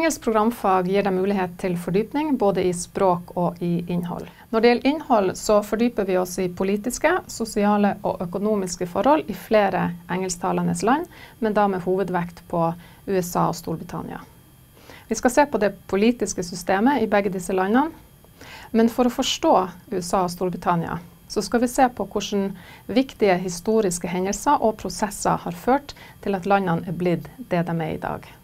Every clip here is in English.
Engelsk programfag gir deg mulighet til fordypning både i språk og i innhold. Når det gjelder innhold, så fordyper vi oss i politiske, sosiale og økonomiske forhold i flere engelsktalende land, men da med hovedvekt på USA og Storbritannia. Vi skal se på det politiske systemet i begge disse landene. Men for å forstå USA og Storbritannia, så skal vi se på hvordan viktige historiske hendelser og prosesser har ført til at landene er blitt det de er i dag.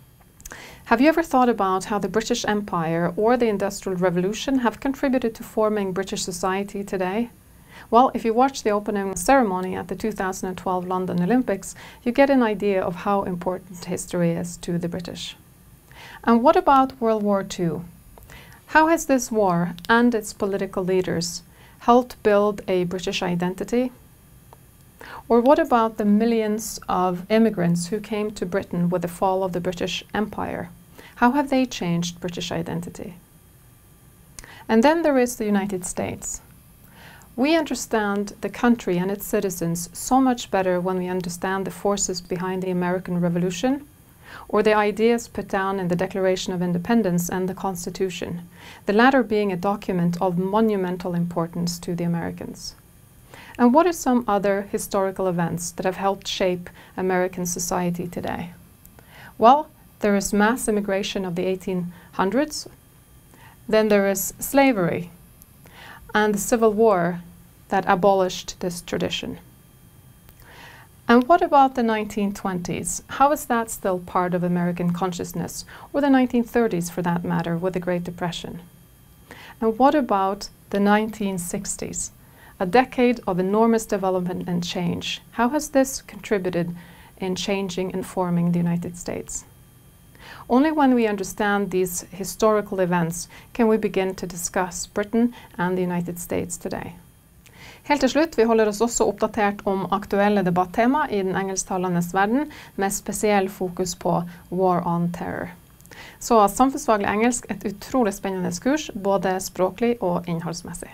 Have you ever thought about how the British Empire or the Industrial Revolution have contributed to forming British society today? Well, if you watch the opening ceremony at the 2012 London Olympics, you get an idea of how important history is to the British. And what about World War II? How has this war and its political leaders helped build a British identity? Or what about the millions of immigrants who came to Britain with the fall of the British Empire? How have they changed British identity? And then there is the United States. We understand the country and its citizens so much better when we understand the forces behind the American Revolution or the ideas put down in the Declaration of Independence and the Constitution, the latter being a document of monumental importance to the Americans. And what are some other historical events that have helped shape American society today? Well, there is mass immigration of the 1800s, then there is slavery and the Civil War that abolished this tradition. And what about the 1920s? How is that still part of American consciousness? Or the 1930s, for that matter, with the Great Depression? And what about the 1960s? A decade of enormous development and change. How has this contributed in changing and forming the United States? Only when we understand these historical events can we begin to discuss Britain and the United States today. Helt til slutt, Vi holder oss også oppdatert om aktuelle debattema i den engelsktalende verden, med spesiell fokus på War on Terror. Så samfunnsfaglig engelsk et utrolig spennende kurs, både språklig og innholdsmessig.